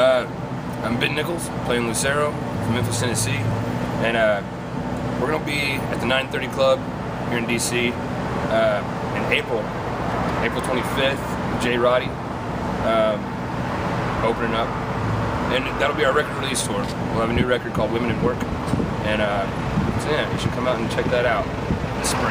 Uh, I'm Ben Nichols, playing Lucero from Memphis, Tennessee, and uh, we're gonna be at the 930 Club here in DC uh, in April, April 25th. Jay Roddy um, opening up, and that'll be our record release tour. We'll have a new record called Women & Work, and uh, so yeah, you should come out and check that out this spring.